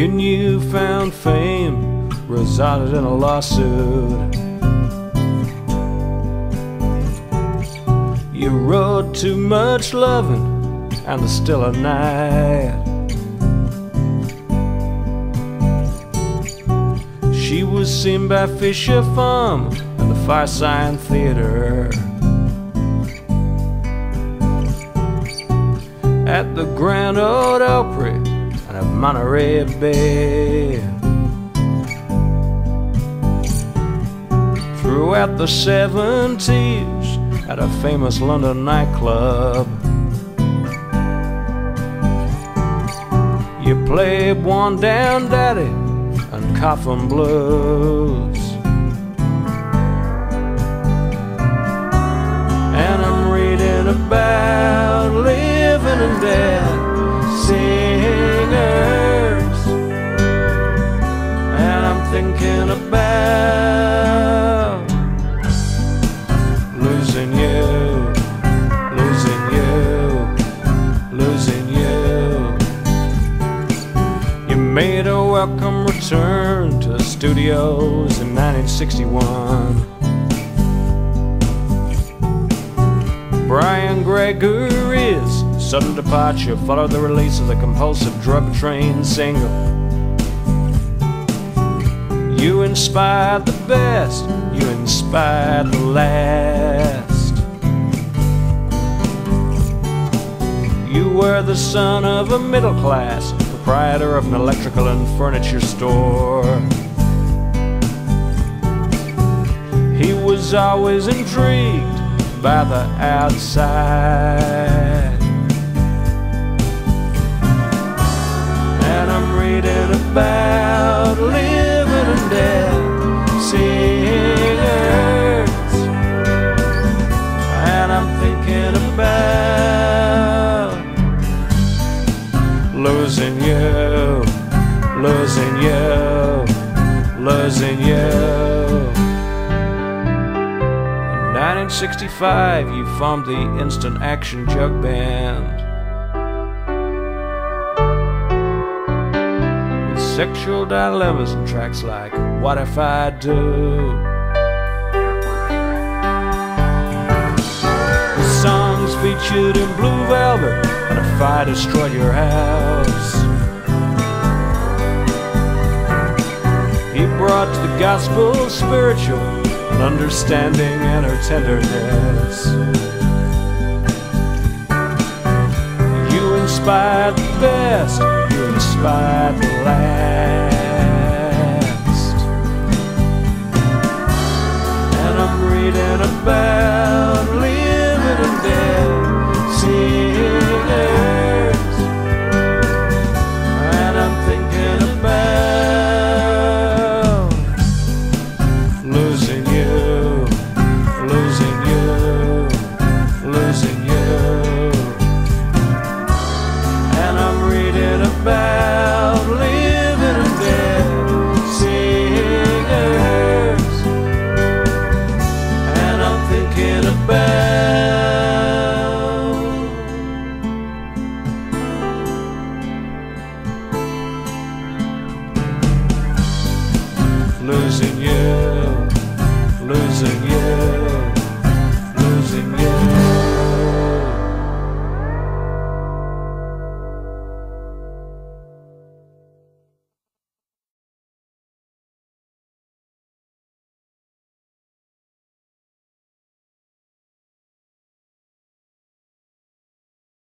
Your newfound fame resided in a lawsuit. You wrote too much loving and there's still a night. She was seen by Fisher Farm and the Firesign Theater. At the Grand at Monterey Bay. Throughout the 70s at a famous London nightclub. You played one down daddy and coffin blues. Made a welcome return to the studios in 1961. Bryan Gregory's sudden departure followed the release of the compulsive drug train single. You inspired the best, you inspired the last. You were the son of a middle class proprietor of an electrical and furniture store. He was always intrigued by the outside. And I'm reading about living and dead singers. And I'm thinking about you, losing you. In 1965, you formed the Instant Action Jug Band. With sexual dilemmas and tracks like What If I Do? The songs featured in Blue Velvet and If I Destroyed Your House. He brought the gospel spiritual an understanding and her tenderness. You inspired the best, you inspired the last. Losing you, losing you.